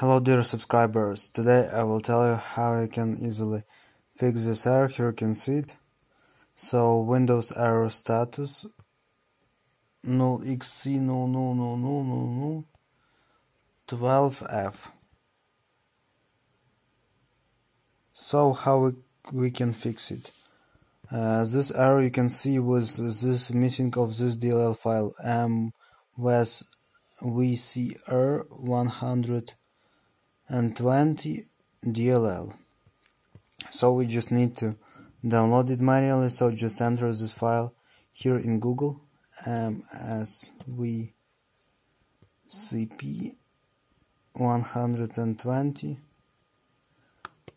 Hello dear subscribers, today I will tell you how you can easily fix this error, here you can see it. So Windows error status null xc null null null null null null 12f. So how we, we can fix it? Uh, this error you can see was this missing of this DLL file m was vcr 100 and 20 DLL. So we just need to download it manually. So just enter this file here in Google um, as we CP 120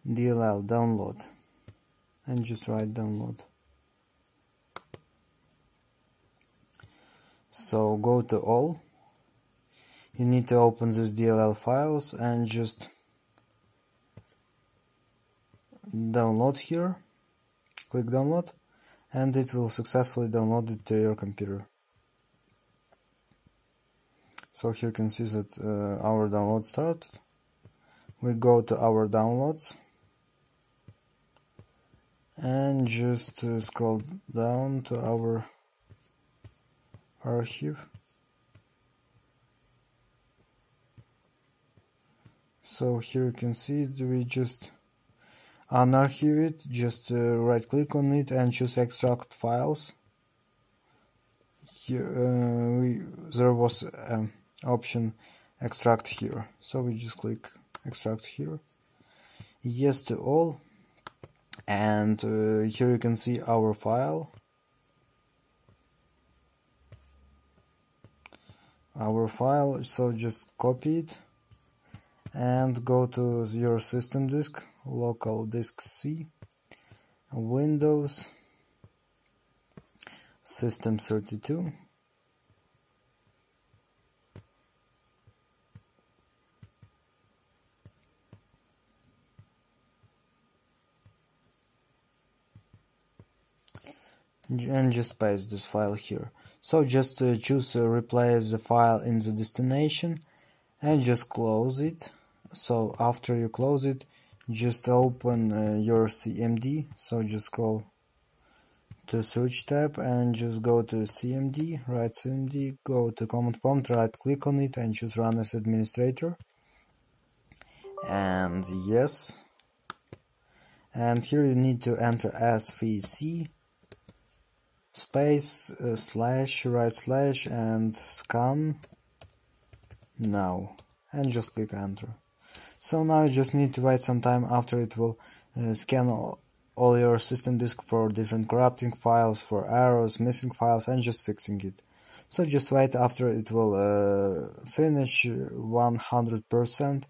DLL download and just write download. So go to all you need to open this DLL files and just download here. Click download and it will successfully download it to your computer. So here you can see that uh, our download started. We go to our downloads and just uh, scroll down to our archive so here you can see it we just unarchive it? Just uh, right click on it and choose extract files. Here uh, we there was an option extract here. So we just click extract here. Yes to all. And uh, here you can see our file. Our file so just copy it and go to your system disk local disk C Windows system 32 and just paste this file here. So just uh, choose uh, replace the file in the destination and just close it so after you close it just open uh, your CMD so just scroll to search tab and just go to CMD right CMD go to command prompt right click on it and choose run as administrator. And yes. And here you need to enter sfc space uh, slash right slash and scan now. And just click enter so now you just need to wait some time after it will uh, scan all, all your system disk for different corrupting files, for errors, missing files and just fixing it. So just wait after it will uh, finish 100%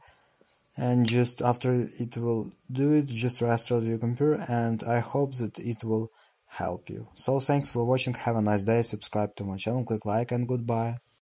and just after it will do it, just restart your computer and I hope that it will help you. So thanks for watching, have a nice day, subscribe to my channel, click like and goodbye.